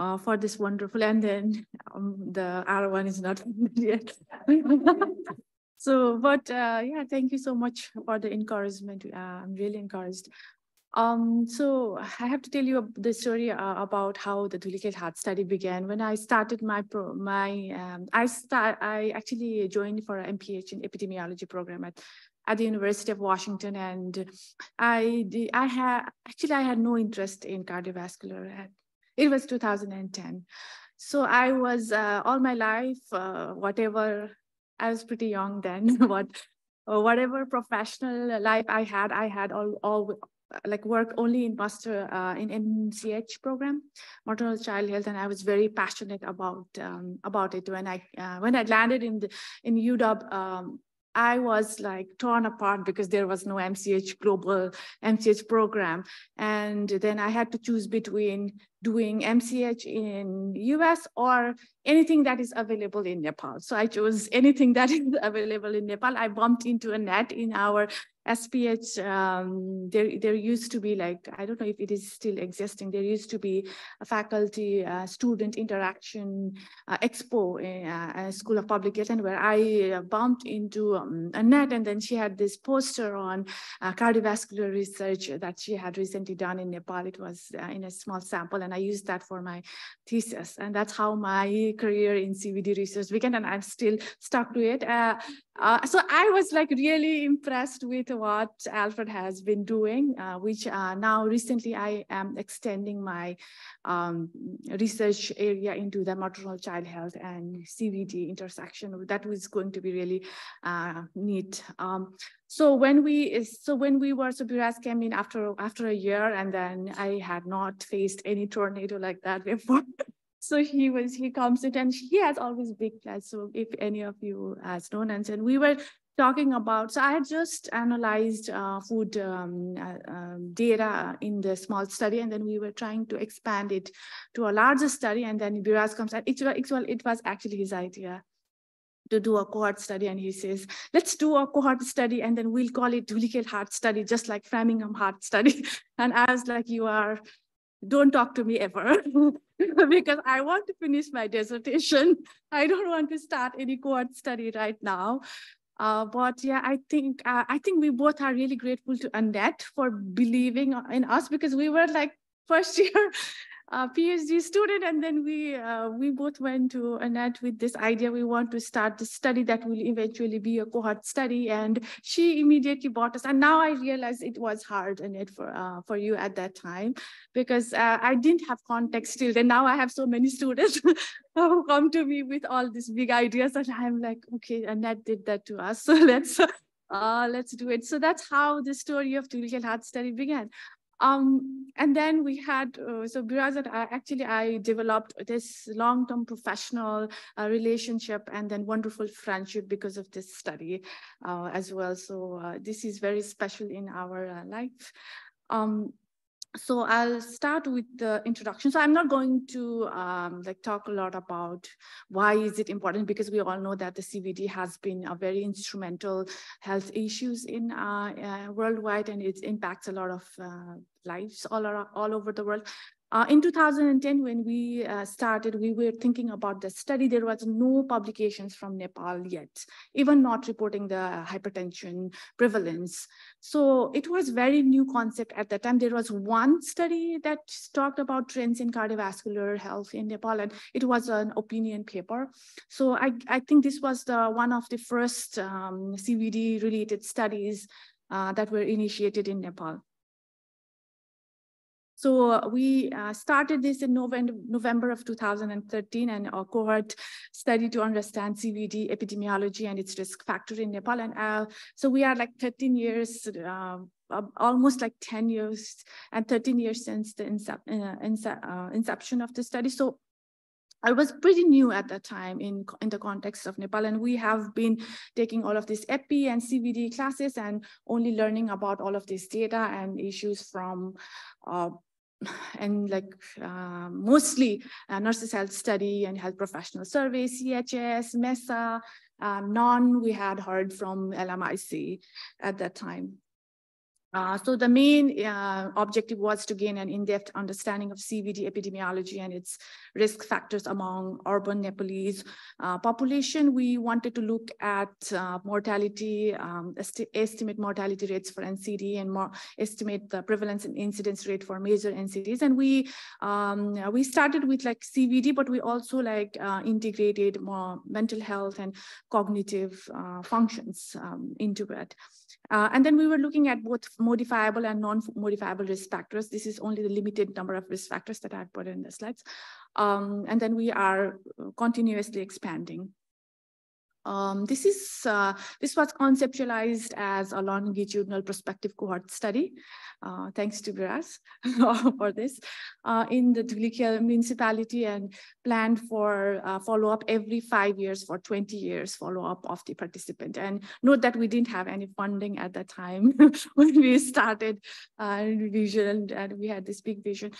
uh, for this wonderful, and then um, the other one is not yet. so, but uh, yeah, thank you so much for the encouragement. Uh, I'm really encouraged. Um, so I have to tell you the story uh, about how the Dhulikhel Heart study began. When I started my pro, my um, I start I actually joined for an MPH in epidemiology program at at the University of Washington, and I I had actually I had no interest in cardiovascular. It was 2010, so I was uh, all my life uh, whatever I was pretty young then. what whatever professional life I had, I had all all like work only in master uh, in MCH program, maternal child health, and I was very passionate about um, about it when I uh, when I landed in the in UW. Um, I was like torn apart because there was no MCH global MCH program. And then I had to choose between doing MCH in US or anything that is available in Nepal. So I chose anything that is available in Nepal. I bumped into Annette in our SPH, um, there, there used to be like, I don't know if it is still existing, there used to be a faculty uh, student interaction uh, expo in uh, School of Public Health where I uh, bumped into um, Annette and then she had this poster on uh, cardiovascular research that she had recently done in Nepal. It was uh, in a small sample and I used that for my thesis. And that's how my career in CVD research began and I'm still stuck to it. Uh, so I was like really impressed with what Alfred has been doing, uh, which uh, now recently I am extending my um, research area into the maternal child health and CVD intersection. That was going to be really uh, neat. Um, so when we so when we were so Biraz came in after after a year, and then I had not faced any tornado like that before. So he was, he comes in and he has always big plans. So if any of you has known and we were talking about, so I had just analyzed uh, food um, uh, um, data in the small study, and then we were trying to expand it to a larger study. And then Biraz comes and it, it, it was actually his idea to do a cohort study. And he says, let's do a cohort study and then we'll call it Dhulikhel Heart Study, just like Framingham Heart Study. And I was like, you are don't talk to me ever because I want to finish my dissertation. I don't want to start any cohort study right now. Uh, but yeah, I think uh, I think we both are really grateful to Annette for believing in us because we were like first year a PhD student, and then we uh, we both went to Annette with this idea. We want to start the study that will eventually be a cohort study, and she immediately bought us. And now I realize it was hard, Annette, for uh, for you at that time, because uh, I didn't have context still. And now I have so many students who come to me with all these big ideas, and I'm like, okay, Annette did that to us, so let's. Uh, let's do it. So that's how the story of Dhulikhel Heart Study began. Um, and then we had, uh, so Biraz I, actually I developed this long-term professional uh, relationship and then wonderful friendship because of this study uh, as well. So uh, this is very special in our uh, life. Um, so I'll start with the introduction. So I'm not going to um, like talk a lot about why is it important because we all know that the CVD has been a very instrumental health issues in uh, uh, worldwide and it impacts a lot of uh, lives all, around, all over the world. Uh, in 2010, when we uh, started, we were thinking about the study. There was no publications from Nepal yet, even not reporting the hypertension prevalence. So it was very new concept at the time. There was one study that talked about trends in cardiovascular health in Nepal, and it was an opinion paper. So I, I think this was the one of the first um, CVD related studies uh, that were initiated in Nepal. So we uh, started this in November, of 2013 and a cohort study to understand CVD epidemiology and its risk factor in Nepal. And uh, so we are like 13 years, uh, almost like 10 years and 13 years since the incep uh, uh, inception of the study. So I was pretty new at that time in, in the context of Nepal, and we have been taking all of these EPI and CVD classes and only learning about all of this data and issues from uh, and like uh, mostly uh, nurses health study and health professional survey, CHS, MESA, um, none we had heard from LMIC at that time. Uh, so the main uh, objective was to gain an in-depth understanding of CVD epidemiology and its risk factors among urban Nepalese uh, population. We wanted to look at uh, mortality, um, esti estimate mortality rates for NCD and more estimate the prevalence and incidence rate for major NCDs. And we um, we started with like CVD, but we also like uh, integrated more mental health and cognitive uh, functions um, into it. And then we were looking at both modifiable and non-modifiable risk factors. This is only the limited number of risk factors that I've put in the slides. Um, and then we are continuously expanding. Um, this is uh, this was conceptualized as a longitudinal prospective cohort study. Uh, thanks to Biraz for this uh, in the Dhulikhel municipality and planned for uh, follow-up every five years for 20 years follow-up of the participant. And note that we didn't have any funding at that time when we started uh, vision and we had this big vision.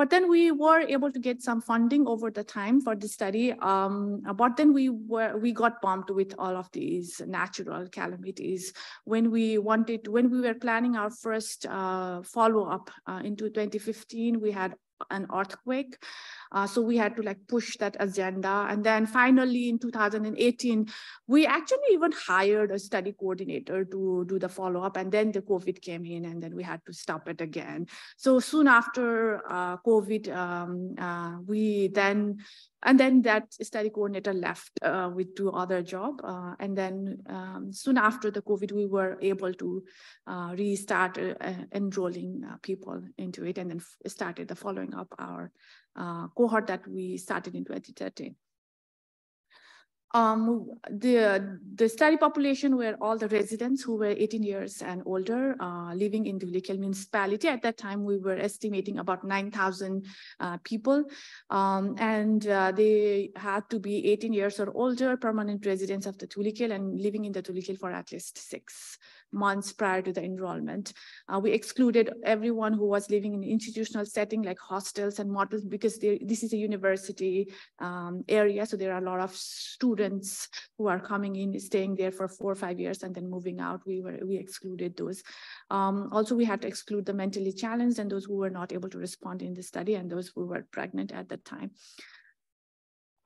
But then we were able to get some funding over the time for the study. Um, but then we were we got bumped with all of these natural calamities. When we wanted, when we were planning our first uh, follow up uh, into 2015, we had an earthquake. Uh, so we had to like push that agenda. And then finally in 2018, we actually even hired a study coordinator to do the follow-up. And then the COVID came in and then we had to stop it again. So soon after uh, COVID, um, uh, we then and then that study coordinator left uh, with two other job. Uh, and then um, soon after the COVID, we were able to uh, restart uh, enrolling uh, people into it and then started the following up our uh, cohort that we started in 2013. Um, the, the study population were all the residents who were 18 years and older uh, living in the Dhulikhel municipality. At that time, we were estimating about 9,000 uh, people. Um, and uh, they had to be 18 years or older, permanent residents of the Dhulikhel and living in the Dhulikhel for at least six months prior to the enrollment. Uh, we excluded everyone who was living in institutional setting like hostels and motels because this is a university um, area. So there are a lot of students who are coming in, staying there for four or five years and then moving out. We were we excluded those. Um, also, we had to exclude the mentally challenged and those who were not able to respond in the study and those who were pregnant at that time.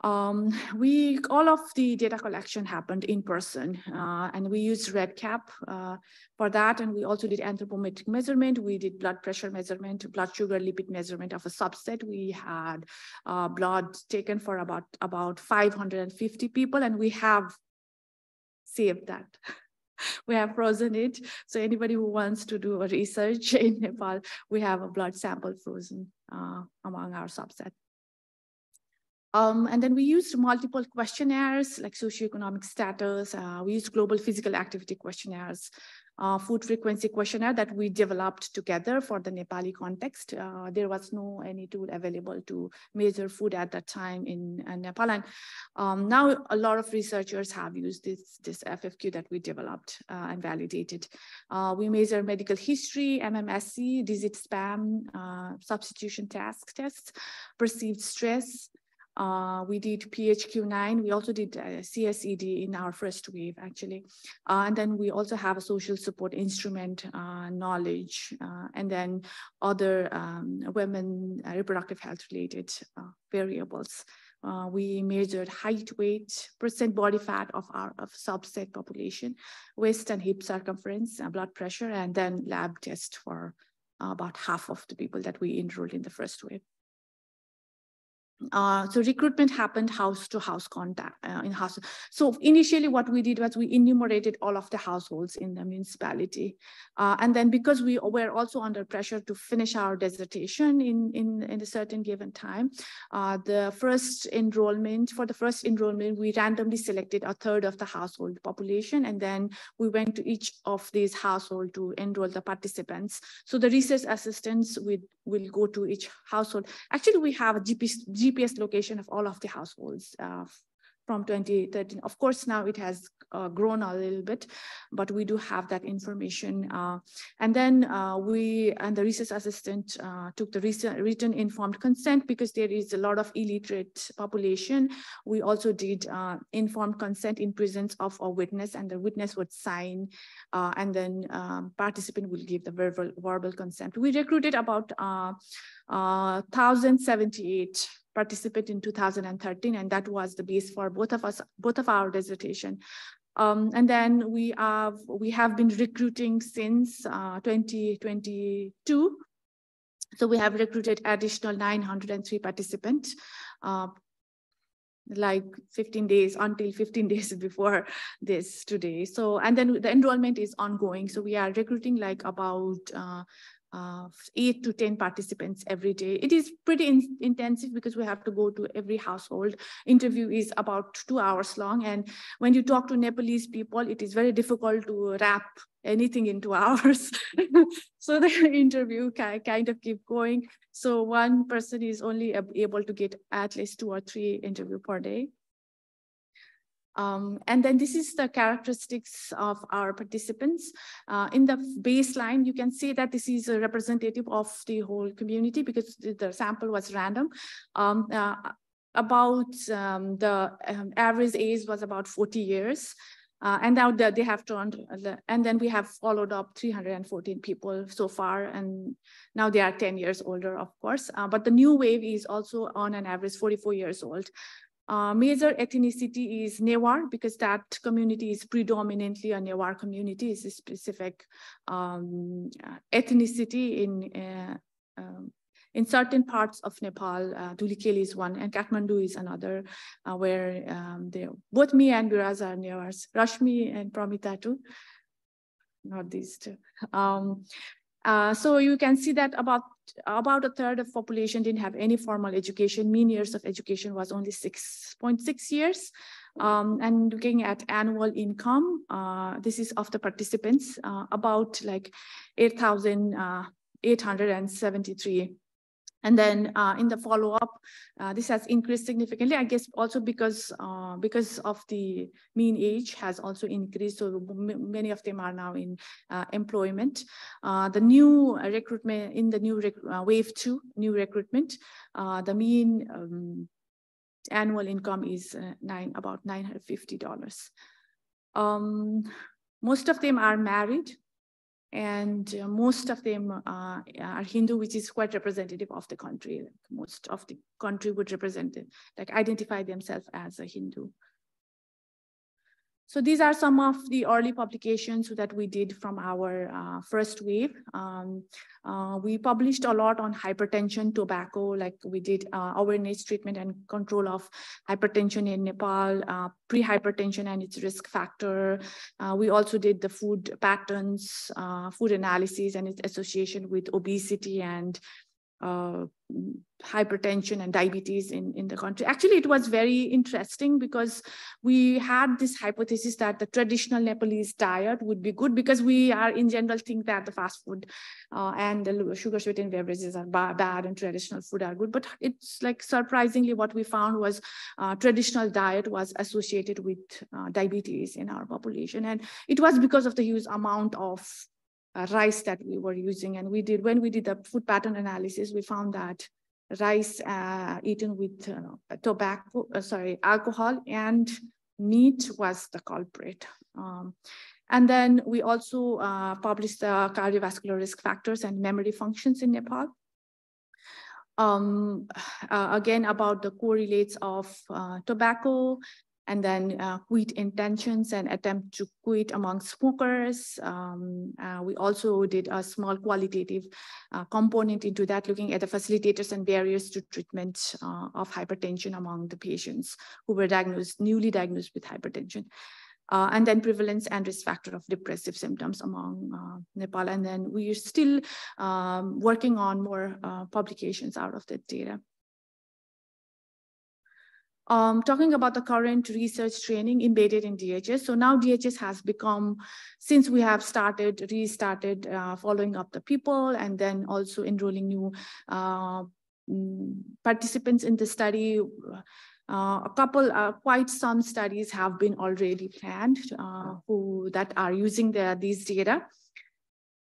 Um, we all of the data collection happened in person, uh, and we used REDCap uh, for that. And we also did anthropometric measurement. We did blood pressure measurement, blood sugar, lipid measurement of a subset. We had uh, blood taken for about about 550 people, and we have saved that. we have frozen it. So anybody who wants to do a research in Nepal, we have a blood sample frozen uh, among our subset. Um, and then we used multiple questionnaires like socioeconomic status. Uh, we used global physical activity questionnaires, uh, food frequency questionnaire that we developed together for the Nepali context. Uh, there was no any tool available to measure food at that time in, in Nepal. And um, now a lot of researchers have used this, this FFQ that we developed uh, and validated. Uh, we measure medical history, MMSE, digit span, uh, substitution task tests, perceived stress, uh, we did PHQ-9. We also did uh, CSED in our first wave, actually. Uh, and then we also have a social support instrument uh, knowledge, uh, and then other um, women uh, reproductive health related variables. we measured height, weight, percent body fat of our of subset population, waist and hip circumference, blood pressure, and then lab test for about half of the people that we enrolled in the first wave. Uh, so recruitment happened house to house contact uh, in house. So initially what we did was we enumerated all of the households in the municipality. Uh, and then because we were also under pressure to finish our dissertation in, in, in a certain given time, uh, the first enrollment, for the first enrollment, we randomly selected a third of the household population. And then we went to each of these households to enroll the participants. So the research assistants will, will go to each household. Actually, we have a GPS location of all of the households uh, from 2013. Of course, now it has uh, grown a little bit, but we do have that information. Uh, and then uh, we and the research assistant uh, took the written informed consent because there is a lot of illiterate population. We also did uh, informed consent in presence of a witness and the witness would sign uh, and then um, participant will give the verbal, verbal consent. We recruited about 1,078 participate in 2013, and that was the base for both of us, both of our dissertation. Um, and then we have we have been recruiting since uh, 2022. So we have recruited additional 903 participants, uh, like 15 days until 15 days before this today. So and then the enrollment is ongoing. So we are recruiting like about uh, uh, eight to 10 participants every day. It is pretty in intensive because we have to go to every household. Interview is about two hours long. And when you talk to Nepalese people, it is very difficult to wrap anything into hours. so the interview kind of keep going. So one person is only able to get at least two or three interview per day. Um, and then this is the characteristics of our participants. Uh, in the baseline, you can see that this is a representative of the whole community because the sample was random. Um, uh, about um, the um, average age was about 40 years. Uh, and now they have turned, and then we have followed up 314 people so far, and now they are 10 years older, of course. Uh, but the new wave is also on an average 44 years old. Uh, major ethnicity is Newar because that community is predominantly a Newar community. It's a specific um, ethnicity in uh, um, in certain parts of Nepal. Uh, Dhulikhel is one, and Kathmandu is another, uh, where um, both me and Biraz are Newars. Rashmi and Pramita too. Not these two. Um, uh, so you can see that about about a third of population didn't have any formal education. Mean years of education was only 6.6 years. Um, and looking at annual income, uh, this is of the participants, uh, about like 8,873 uh, and then uh, in the follow-up, uh, this has increased significantly, I guess also because uh, because of the mean age has also increased. So many of them are now in uh, employment. Uh, the new recruitment in the new uh, wave two, new recruitment, the mean um, annual income is nine about $950. Um, most of them are married and uh, most of them uh, are Hindu, which is quite representative of the country. Like most of the country would represent it, like identify themselves as a Hindu. So these are some of the early publications that we did from our uh, first wave. Um, uh, we published a lot on hypertension, tobacco, like we did uh, awareness treatment and control of hypertension in Nepal, uh, pre-hypertension and its risk factor. Uh, we also did the food patterns, uh, food analysis and its association with obesity and uh, hypertension and diabetes in, in the country. Actually, it was very interesting because we had this hypothesis that the traditional Nepalese diet would be good because we are in general think that the fast food uh, and the sugar sweetened beverages are bad and traditional food are good. But it's like surprisingly what we found was uh, traditional diet was associated with uh, diabetes in our population. And it was because of the huge amount of uh, rice that we were using. And we did, when we did the food pattern analysis, we found that rice uh, eaten with uh, tobacco, uh, sorry, alcohol and meat was the culprit. Um, and then we also uh, published the cardiovascular risk factors and memory functions in Nepal. Um, uh, again, about the correlates of tobacco and then uh, quit intentions and attempt to quit among smokers. Um, uh, we also did a small qualitative uh, component into that, looking at the facilitators and barriers to treatment uh, of hypertension among the patients who were diagnosed, newly diagnosed with hypertension. Uh, and then prevalence and risk factor of depressive symptoms among uh, Nepal. And then we are still um, working on more publications out of that data. Um, talking about the current research training embedded in DHS. So now DHS has become, since we have started, restarted uh, following up the people and then also enrolling new uh, mm, participants in the study, Uh, a couple, uh, quite some studies have been already planned uh, who that are using the, these data.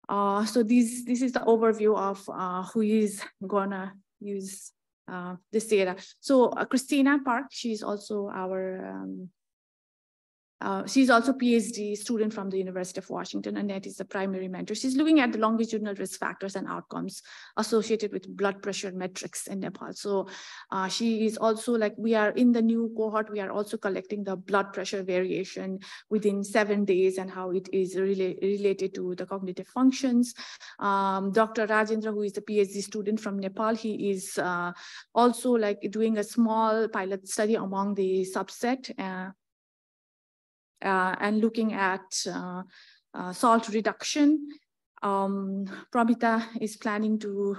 Uh, so these, this is the overview of uh, who is gonna use this data. So Christina Park, she's also our um, uh, she's also PhD student from the University of Washington. Annette is the primary mentor. She's looking at the longitudinal risk factors and outcomes associated with blood pressure metrics in Nepal. So uh, she is also like, we are in the new cohort, we are also collecting the blood pressure variation within seven days and how it is rela related to the cognitive functions. Um, Dr. Rajendra, who is a PhD student from Nepal, he is uh, also like doing a small pilot study among the subset uh, and looking at uh, uh, salt reduction. Um, is planning to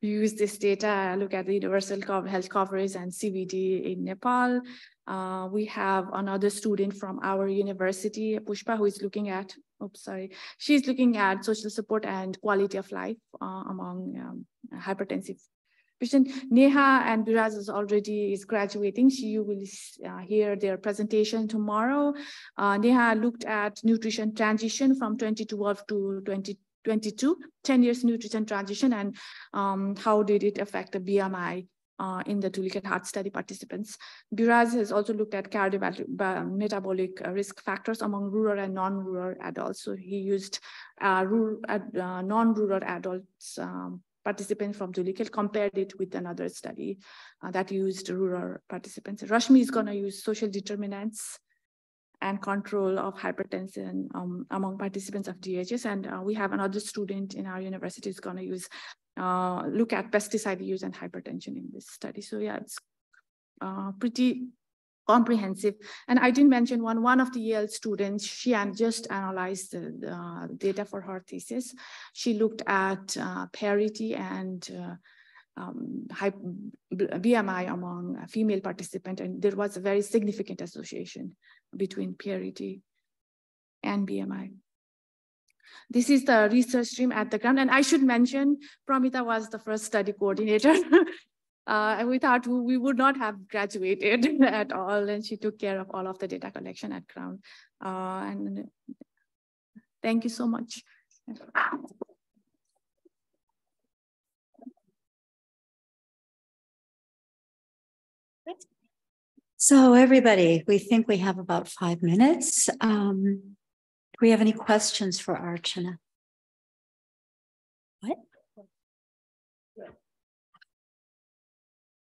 use this data, look at the universal health coverage and CVD in Nepal. Uh, we have another student from our university, Pushpa, who is looking at, oops, sorry, she's looking at social support and quality of life uh, among um, hypertensive Neha and Biraz is already is graduating. She will uh, hear their presentation tomorrow. Uh, Neha looked at nutrition transition from 2012 to 2022, 10 years nutrition transition, and um, how did it affect the BMI uh, in the Dhulikhel Heart study participants. Biraz has also looked at cardiometabolic uh, risk factors among rural and non-rural adults. So he used uh, rural, uh, non-rural adults um, participants from Dhulikhel compared it with another study uh, that used rural participants. Rashmi is going to use social determinants and control of hypertension um, among participants of DHS. And uh, we have another student in our university is going to use uh, look at pesticide use and hypertension in this study. So yeah, it's uh, pretty comprehensive. And I didn't mention one, one of the Yale students, she just analyzed the, the data for her thesis. She looked at uh, parity and uh, um, BMI among female participants, and there was a very significant association between parity and BMI. This is the research stream at the ground. And I should mention, Pramita was the first study coordinator Uh, and we thought we would not have graduated at all. And she took care of all of the data collection at Crown. Uh, and thank you so much. So everybody, we think we have about five minutes. Um, do we have any questions for Archana? What?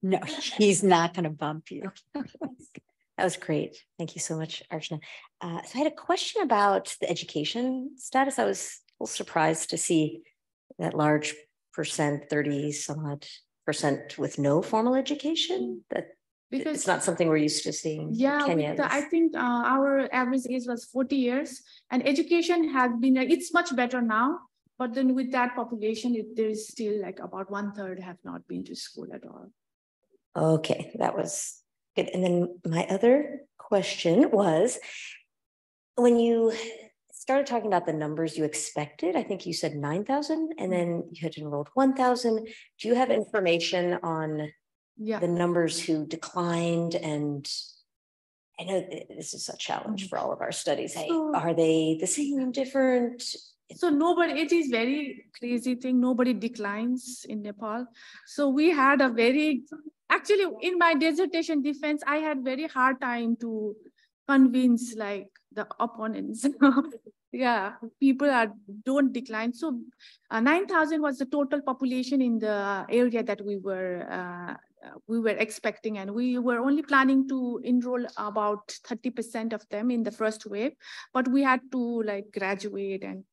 No, he's not going to bump you. That was great. Thank you so much, Archana. Uh, so I had a question about the education status. I was a little surprised to see that large percent, 30 some odd percent with no formal education. That because it's not something we're used to seeing. Yeah, the, I think uh, our average age was 40 years and education has been, it's much better now. But then with that population, it, there is still like about one third have not been to school at all. Okay, that was good. And then my other question was when you started talking about the numbers you expected, I think you said 9,000 and then you had enrolled 1,000. Do you have information on yeah. the numbers who declined and I know this is a challenge for all of our studies. Hey, so, are they the same, different? So nobody, it is very crazy thing. Nobody declines in Nepal. So we had a very actually in my dissertation defense i had very hard time to convince like the opponents. Yeah people are don't decline. So uh, 9000 was the total population in the area that we were uh, we were expecting. And we were only planning to enroll about 30% of them in the first wave. But we had to like graduate and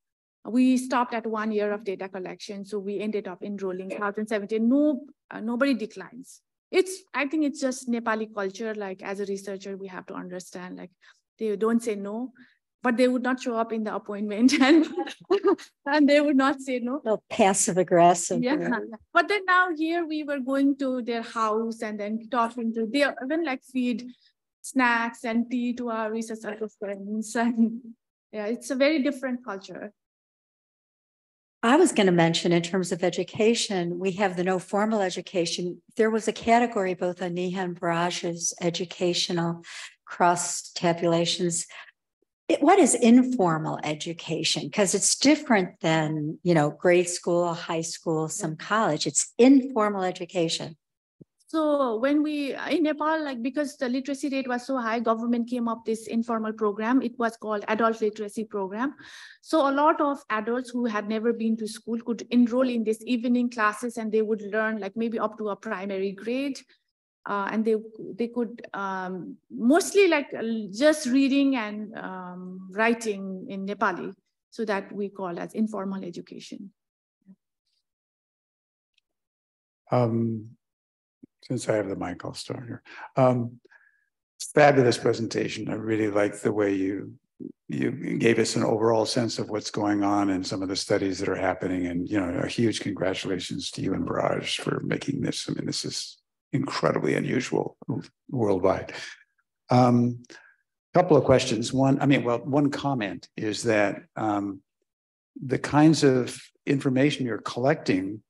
we stopped at one year of data collection. So we ended up enrolling 1017 no uh, nobody declines it's i think it's just nepali culture like as a researcher we have to understand like they don't say no but they would not show up in the appointment and and they would not say no. No passive aggressive yeah. but then now here we were going to their house and then talking to they even like feed snacks and tea to our research assistants and yeah it's a very different culture I was going to mention in terms of education, we have the no formal education. There was a category both on Neha and Biraz's educational cross tabulations. It, what is informal education? Because it's different than, you know, grade school, high school, some mm-hmm. college. It's informal education. So when we in Nepal, like because the literacy rate was so high, government came up this informal program. It was called adult literacy program. So a lot of adults who had never been to school could enroll in this evening classes and they would learn like maybe up to a primary grade. Uh, and they they could um, mostly like just reading and um, writing in Nepali. So that we call as informal education. Um, since I have the mic, I'll start here. Um, fabulous presentation. I really like the way you you gave us an overall sense of what's going on and some of the studies that are happening. And you know, a huge congratulations to you and Biraz for making this. I mean, this is incredibly unusual worldwide. Um, couple of questions. One, I mean, well, one comment is that um, the kinds of information you're collecting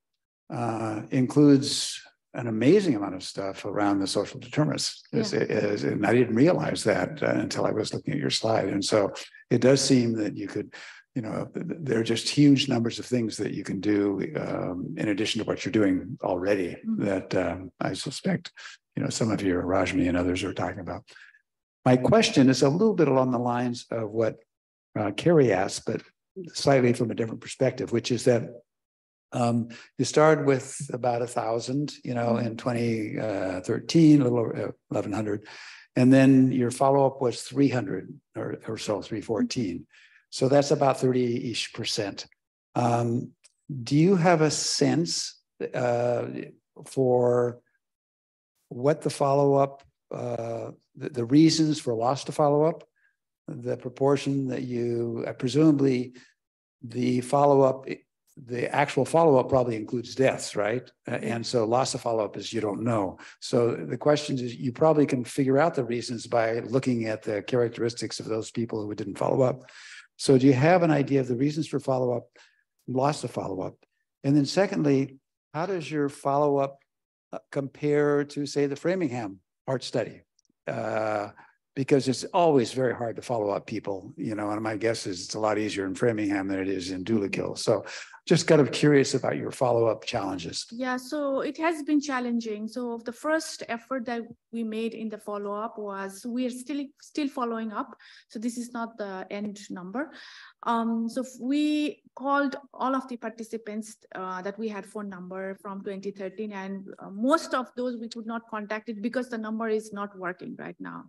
uh, includes an amazing amount of stuff around the social determinants. Yeah. and I didn't realize that uh, until I was looking at your slide. And so it does seem that you could, you know, there are just huge numbers of things that you can do um, in addition to what you're doing already mm-hmm. that um, I suspect, you know, some of your Rashmi and others are talking about. My question is a little bit along the lines of what uh, Carrie asked, but slightly from a different perspective, which is that um, you started with about a thousand, you know, in 2013, a little over 1100. And then your follow up was 300 or, or so, 314. So that's about 30 ish percent. Um, do you have a sense uh, for what the follow up, uh, the, the, reasons for loss to follow up, the proportion that you, uh, presumably the follow up the actual follow-up probably includes deaths, right? And so loss of follow-up is you don't know. So the question is you probably can figure out the reasons by looking at the characteristics of those people who didn't follow up. So do you have an idea of the reasons for follow-up, loss of follow-up? And then secondly, how does your follow-up uh, compare to say the Framingham heart study? Uh, because it's always very hard to follow up people, you know, and my guess is it's a lot easier in Framingham than it is in Dhulikhel. So just kind of curious about your follow-up challenges. Yeah, so it has been challenging. So the first effort that we made in the follow-up was we are still still following up. So this is not the end number. Um, so we called all of the participants uh, that we had phone number from 2013 and uh, most of those we could not contact it because the number is not working right now.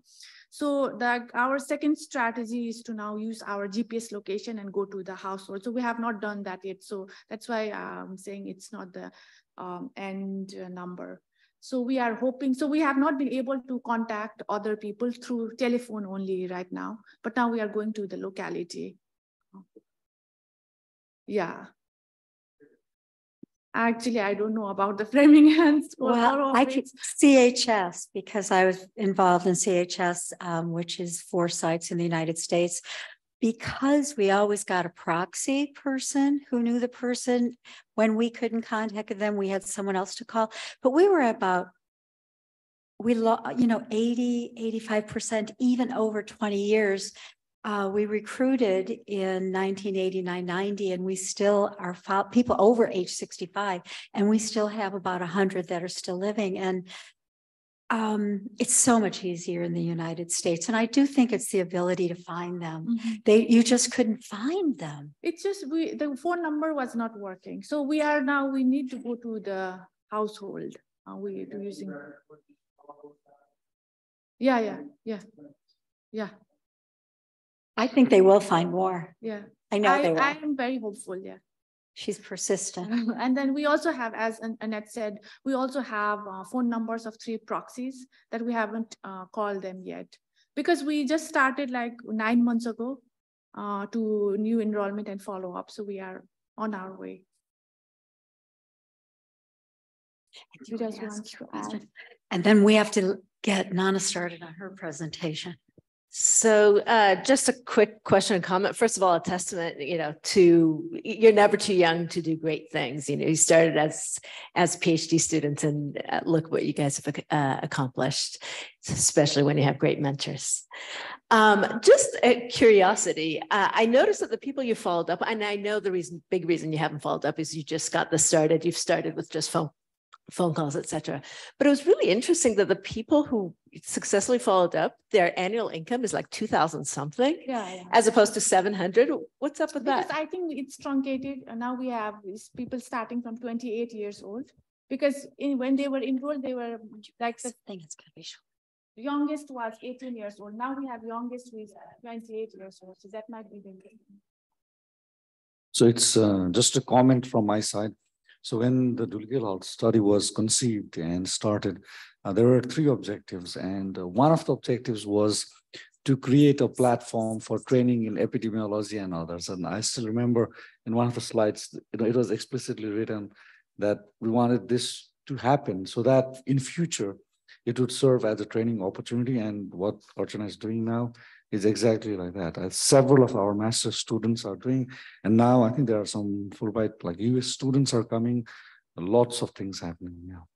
So that our second strategy is to now use our GPS location and go to the household. So we have not done that yet. So that's why I'm saying it's not the um, end number. So we are hoping, so we have not been able to contact other people through telephone only right now, but now we are going to the locality. Yeah. Actually, I don't know about the Framingham school. Well, I could CHS because I was involved in CHS, um, which is four sites in the United States. Because we always got a proxy person who knew the person. When we couldn't contact them, we had someone else to call. But we were about, we, lost, you know, 80, 85%, even over 20 years uh, we recruited in 1989 90, and we still are people over age 65, and we still have about 100 that are still living. And um, it's so much easier in the United States, and I do think it's the ability to find them. Mm-hmm. They you just couldn't find them. It's just we the phone number was not working, so we are now we need to go to the household. Uh, we do using. Yeah, yeah, yeah, yeah. I think they will find more. Yeah. I know they will. I am very hopeful. Yeah. She's persistent. and then we also have, as Annette said, we also have uh, phone numbers of three proxies that we haven't uh, called them yet because we just started like nine months ago uh, to new enrollment and follow up. So we are on our way. You guys want to add? And then we have to get Nana started on her presentation. So uh, just a quick question and comment. First of all, a testament, you know, to you're never too young to do great things. You know, you started as as PhD students, and uh, look what you guys have uh, accomplished, especially when you have great mentors. Um, just a curiosity, uh, I noticed that the people you followed up, and I know the reason, big reason you haven't followed up is you just got this started. You've started with just phone phone calls, etc. But it was really interesting that the people who successfully followed up, their annual income is like 2000 something Yeah, yeah. as opposed to 700. What's up with Because that? I think it's truncated. and Now we have these people starting from twenty-eight years old. Because in, when they were enrolled, they were like the I think it's gonna be short. youngest was eighteen years old. Now we have youngest who is twenty-eight years old. So that might be the. So it's uh, just a comment from my side. So when the Dhulikhel study was conceived and started, uh, there were three objectives. And uh, one of the objectives was to create a platform for training in epidemiology and others. And I still remember in one of the slides, know, it was explicitly written that we wanted this to happen so that in future, it would serve as a training opportunity. And what Archana is doing now is exactly like that. As several of our master students are doing, and now I think there are some Fulbright, like US students are coming, lots of things happening now.